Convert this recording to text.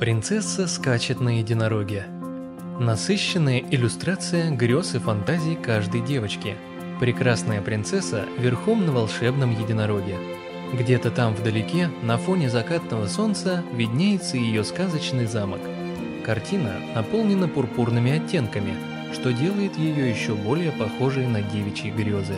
Принцесса скачет на единороге. Насыщенная иллюстрация грез и фантазий каждой девочки. Прекрасная принцесса верхом на волшебном единороге. Где-то там вдалеке, на фоне закатного солнца, виднеется ее сказочный замок. Картина наполнена пурпурными оттенками, что делает ее еще более похожей на девичьи грезы.